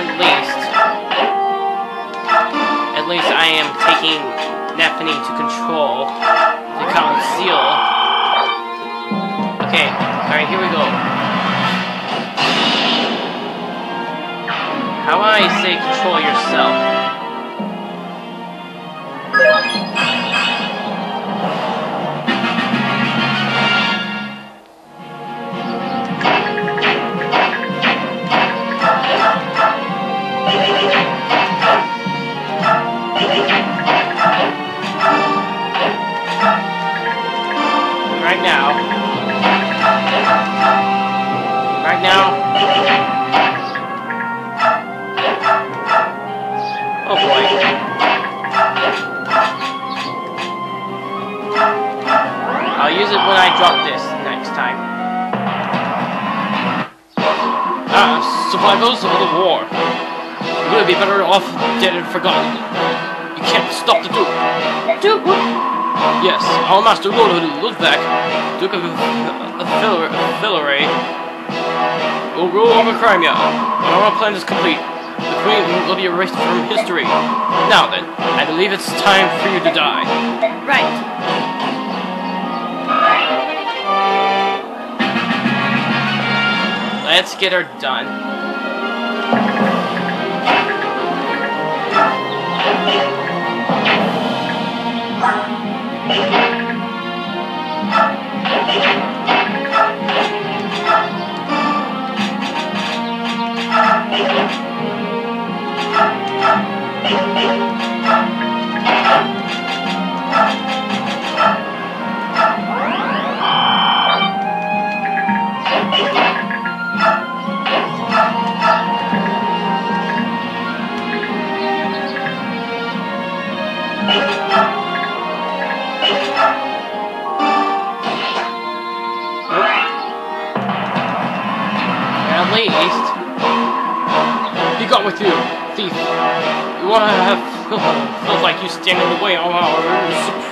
at least, at least I am taking Nephenee to control the Council. Okay, alright, here we go. How I say control yourself? Ah, survivors of the war. You would be better off dead and forgotten. You can't stop the Duke. Duke, Yes, our master Lord Ludwig, Duke of Felirae, will rule over Crimea. When our plan is complete, the Queen will be erased from history. Now then, I believe it's time for you to die. right. Let's get her done.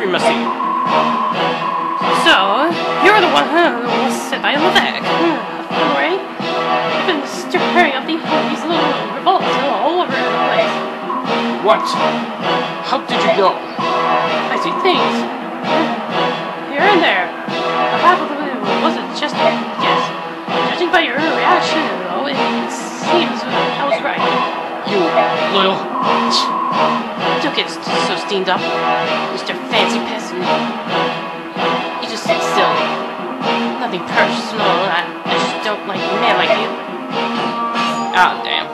Supremacy. So, you're the one who was set by Levesque. Hmm, right? You've been stirring up the, these little revolts all over the place. What? How did you know? I see things. Here and there. Probably wasn't just a guess. Judging by your reaction, though, it seems I was right. You little. Don't get so steamed up, Mr. Fancy Peasant. You just sit still. Nothing personal. I, I just don't like a man like you. Oh, damn.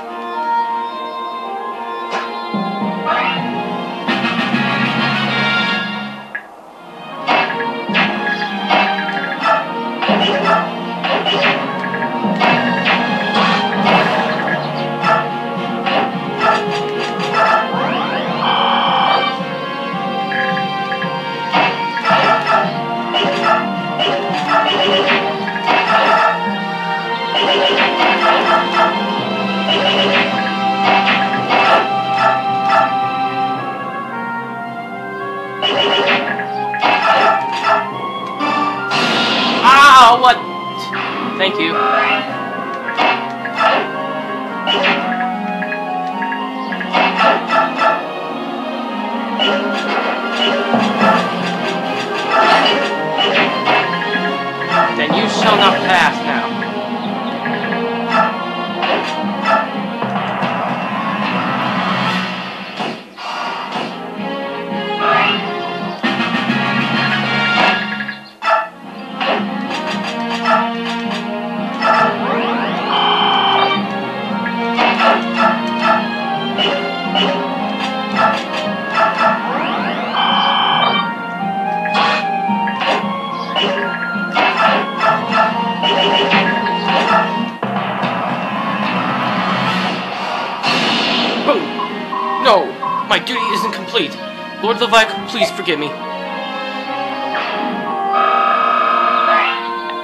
Please forgive me.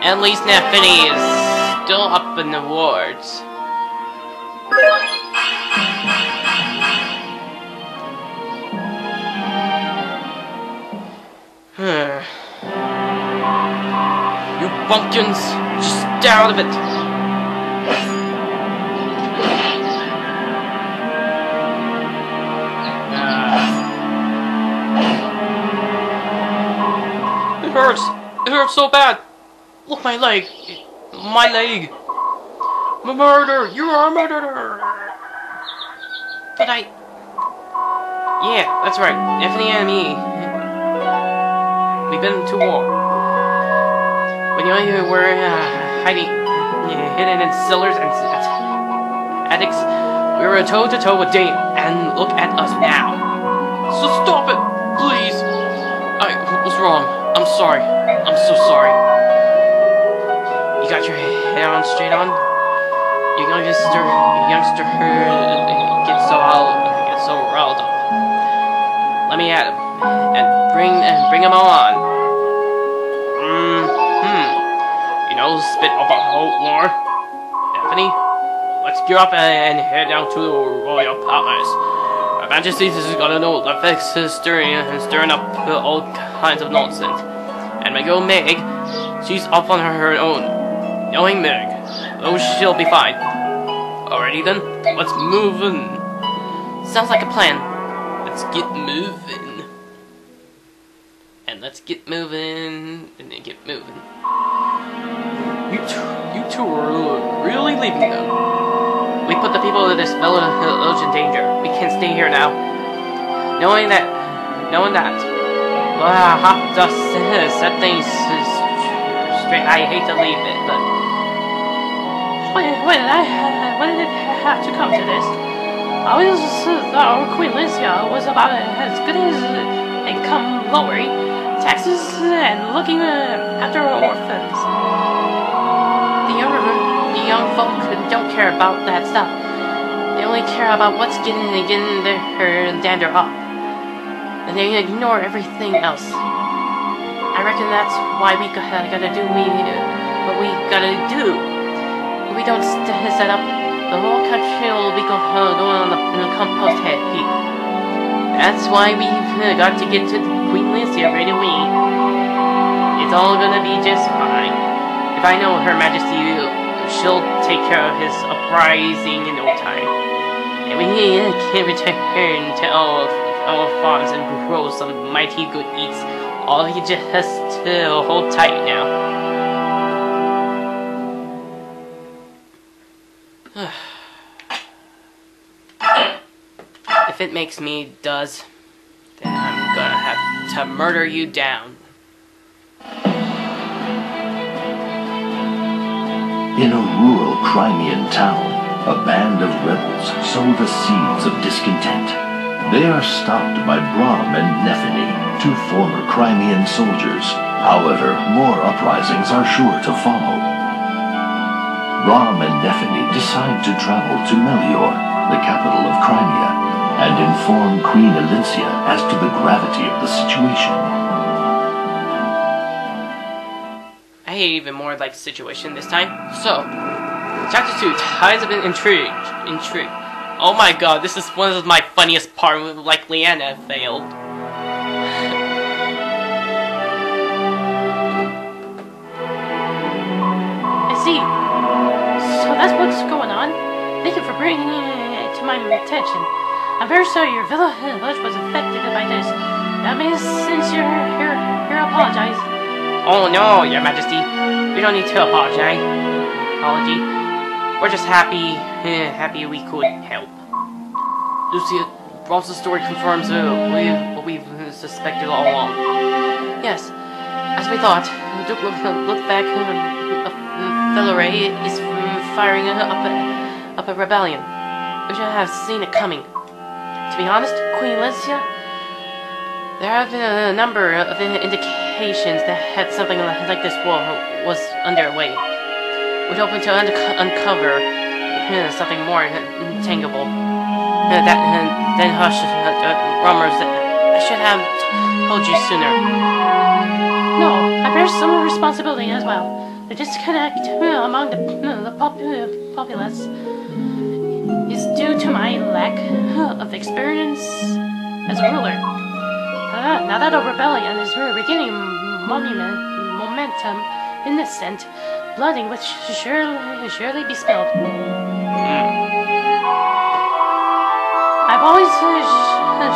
At least Nephenee is still up in the wards. You bumpkins, just out of it. Hurts. It hurts so bad. Look, my leg. My leg. My murder. You are a murderer. But I. Yeah, that's right. Anthony and me. We've been to war. When you were uh, hiding, hidden in cellars and attics, we were toe to toe with Dane, and look at us now. So stop it, please. I was wrong. I'm sorry. I'm so sorry. You got your head on straight on. You youngster, you youngster, uh, get so out, get so riled up. Let me at him and bring and bring him on. Hmm. Hmm. You know, spit a whole lore. Anthony, let's gear up and head down to the royal palace. Her Majesty is gonna know the vex is stirring and stirring up all kinds of nonsense. And my girl Meg, she's up on her own. Knowing Meg, oh, she'll be fine. Alrighty then, let's move in. Sounds like a plan. Let's get moving. And let's get moving. And then get moving. You two, you two are really leaving them. We put the people of this village in danger. We can't stay here now. Knowing that, knowing that, well, I have to set things uh, straight. I hate to leave it, but When, when did I uh, when did it have to come to this? I always thought uh, Queen Lycia was about as good as income lowering, taxes, and looking after orphans. The younger, the young folk don't care about that stuff. They only care about what's getting getting their dander up, and they ignore everything else. I reckon that's why we gotta, do we what we gotta do. If we don't st- set up, the whole country will be go, going on the, the compost head heap. That's why we uh, got to get to the Queen Lycia right away. It's all gonna be just fine. If I know Her Majesty, she'll take care of his uprising in no time. And we uh, can return to our, our farms and grow some mighty good eats. All you just has to hold tight now. if it makes me does, then I'm gonna have to murder you down. In a rural Crimean town, a band of rebels sow the seeds of discontent. They are stopped by Brom and Nephenee, two former Crimean soldiers. However, more uprisings are sure to follow. Brom and Nephenee decide to travel to Melior, the capital of Crimea, and inform Queen Elincia as to the gravity of the situation. I hate even more like situation this time. So, chapter two, Tides of Intrigue. Intrigue. Oh my god, this is one of my funniest part. Like Leanna failed. I see. So that's what's going on? Thank you for bringing it to my attention. I'm very sorry your village was affected by this. That means since you're here, here, apologize. Oh no, Your Majesty. We don't need to apologize. Apology. We're just happy, happy we could help. Lucia, Brom's story confirms what we've suspected all along. Yes, as we thought. Duke look, look back. Felirae is firing up a, up a rebellion. We should have seen it coming. To be honest, Queen Lycia, there have been a number of indications that had something like this war was underway, which opened to un uncover something more tangible. Uh, that uh, then hush rumors that I should have told you sooner. No, I bear some responsibility as well. The disconnect among the, the pop populace is due to my lack of experience as a ruler. Uh, now that a rebellion is regaining monument, momentum, innocent, blooding which surely, surely be spilled. I've always uh,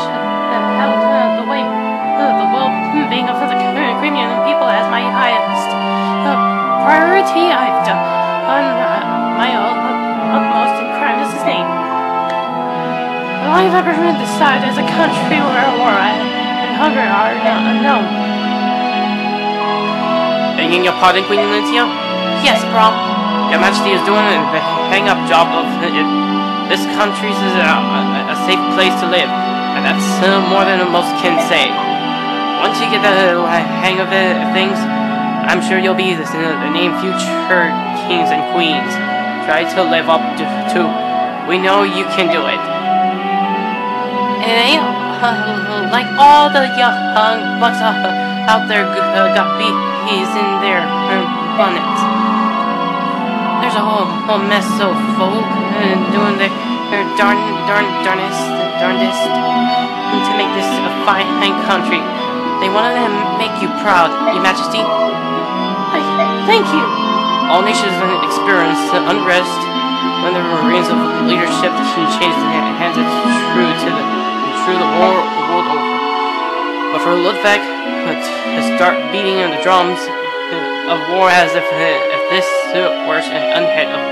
held uh, the way uh, the world being of the Crimean people as my highest uh, priority. I've done uh, my utmost in Crime's name. All I've ever decided is a country where war and hunger are unknown. Begging your pardon, Queen Lyncia? Yes, Brom. Your Majesty is doing a hang up job of it. This country is a, a, a safe place to live, and that's uh, more than most can say. Once you get the hang of it, things, I'm sure you'll be the, the named future kings and queens. Try to live up to, to. We know you can do it. It ain't uh, like all the young bucks uh, out there uh, got bees in their bonnets. There's a whole, whole mess of folk uh, doing their, their darn, darn, darnest, darndest to make this a fine country. They want to make you proud, Your Majesty. I, thank you. All nations experience unrest when the reins of leadership can change the hands. It's true to the true the war, world over. But for Ludwig to start beating on the drums of war as if if this were an unheard of,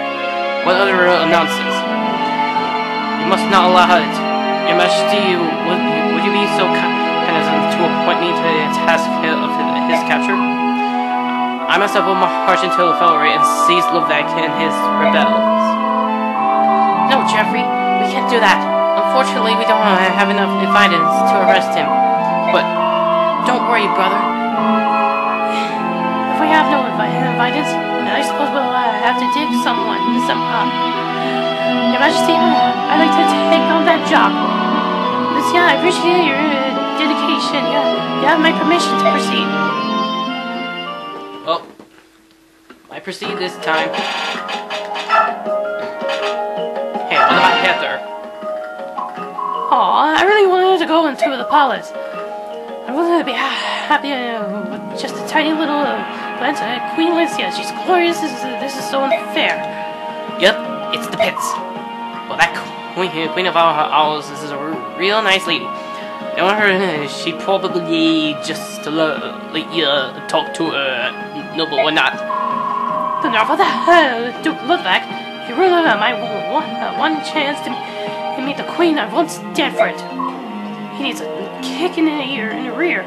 what other nonsense? You must not allow it. Your Majesty, would, would you be so kind as to appoint me to the task of his capture? I must myself will march into the Felirae and seize Ludwig and his rebels. No, Geoffrey, we can't do that. Unfortunately, we don't have enough evidence to arrest him. But don't worry, brother. If we have no evidence, I suppose we'll uh, have to dig someone somehow. Your Majesty, I'd like to take on that job. Lucia, I appreciate your uh, dedication. You, you have my permission to proceed. Well, I proceed this time. Hey, what about Heather? Aw, I really wanted to go into the palace. To be happy uh, with just a tiny little uh, glance at Queen Lycia. She's glorious. This is, uh, this is so unfair. Yep, it's the pits. Well, that queen, queen of our owls this is a real nice lady. Knowing her, she probably just let you talk to her noble or not. The of that uh, Duke Ludwig. He ruined uh, my one, uh, one chance to meet the queen I once dead for it. He needs a kick in the ear, in the rear,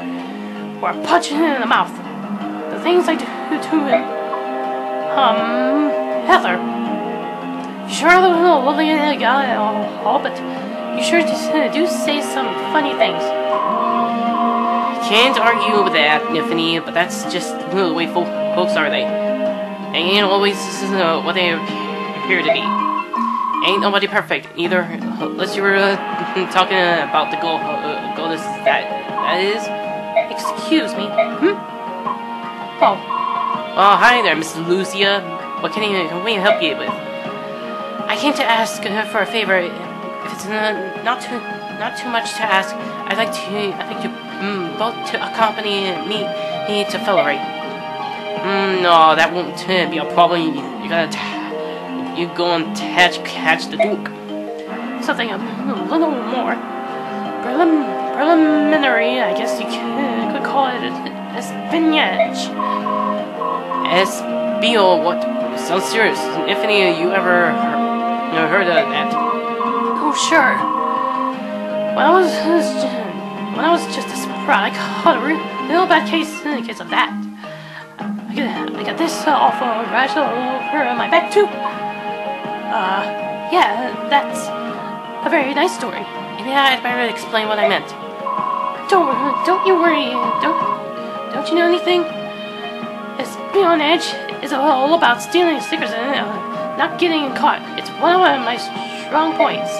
or punching punch in the mouth. The things I do to him. Um, Heather. You sure don't know what I got all, but you sure do, say some funny things. Can't argue with that, Nephenee, but that's just the way folks are they. They ain't always uh, what they appear to be. Ain't nobody perfect either, unless you were uh, talking about the goal, uh, goddess that that is. Excuse me. Hmm? Oh. Oh, hi there, Miss Lucia. What can, you, can we help you with? I came to ask her for a favor. If it's uh, not too not too much to ask, I'd like to I'd like you mm, both to accompany me, me to Felirae. Mm, no, that won't uh, be a problem. You, you gotta you go and catch catch the Duke. Something a little more prelim preliminary, I guess you could, could call it a vignette. espionage. Espio, what? Sounds serious. If any of you ever heard, you heard of that? Oh, sure. When I was when I was just a sprout, I caught a real bad case in the case of that. I got, I got this uh, awful rash over my back too. Uh, yeah, that's a very nice story. Yeah, I'd better explain what I meant. Don't, don't you worry. Don't, don't you know anything? It's being on edge is all about stealing stickers and uh, not getting caught. It's one of my strong points.